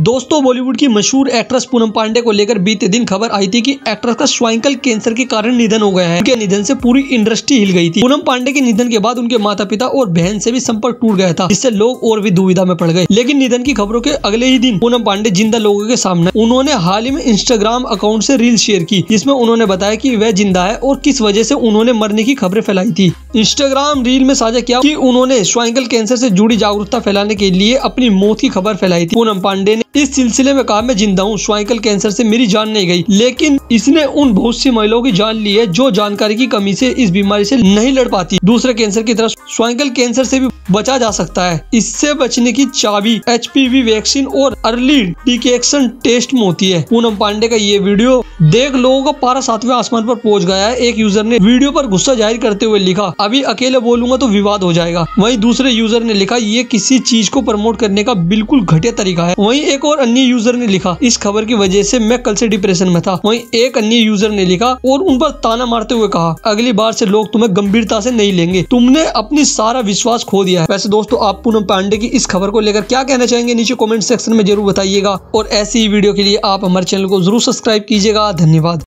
दोस्तों बॉलीवुड की मशहूर एक्ट्रेस पूनम पांडे को लेकर बीते दिन खबर आई थी कि एक्ट्रेस का स्वाइंकल कैंसर के कारण निधन हो गया है। उनके निधन से पूरी इंडस्ट्री हिल गई थी। पूनम पांडे के निधन के बाद उनके माता पिता और बहन से भी संपर्क टूट गया था, जिससे लोग और भी दुविधा में पड़ गए। लेकिन निधन की खबरों के अगले ही दिन पूनम पांडे ज़िंदा लोगों के सामने उन्होंने हाल ही में इंस्टाग्राम अकाउंट से रील शेयर की, जिसमें उन्होंने बताया की वह ज़िंदा है और किस वजह से उन्होंने मरने की खबरें फैलाई थी। इंस्टाग्राम रील में साझा किया कि उन्होंने स्वाइंकल कैंसर से जुड़ी जागरूकता फैलाने के लिए अपनी मौत की खबर फैलाई थी। पूनम पांडे ने इस सिलसिले में कहा, मैं ज़िंदा हूँ। स्वाइकल कैंसर से मेरी जान नहीं गई। लेकिन इसने उन बहुत सी महिलाओं की जान ली है जो जानकारी की कमी से इस बीमारी से नहीं लड़ पाती। दूसरे कैंसर की तरह स्वाइकल कैंसर से भी बचा जा सकता है। इससे बचने की चाबी एच वैक्सीन और अर्ली डिकेक्शन टेस्ट में होती है। पूनम पांडे का ये वीडियो देख लोगों का पारा सातवें आसमान पर पहुँच गया है। एक यूज़र ने वीडियो पर गुस्सा ज़ाहिर करते हुए लिखा, अभी अकेले बोलूँगा तो विवाद हो जाएगा। वहीं दूसरे यूज़र ने लिखा, ये किसी चीज़ को प्रमोट करने का बिल्कुल घटिया तरीका है। वहीं एक और अन्य यूज़र ने लिखा, इस खबर की वजह से मैं कल से डिप्रेशन में था। वहीं एक अन्य यूज़र ने लिखा और उन पर ताना मारते हुए कहा, अगली बार से लोग तुम्हें गंभीरता से नहीं लेंगे। तुमने अपनी सारा विश्वास खो दिया है। वैसे दोस्तों, आप पूनम पांडे की इस खबर को लेकर क्या कहना चाहेंगे, नीचे कॉमेंट सेक्शन में ज़रूर बताइएगा। और ऐसी ही वीडियो के लिए आप हमारे चैनल को ज़रूर सब्सक्राइब कीजिएगा। धन्यवाद।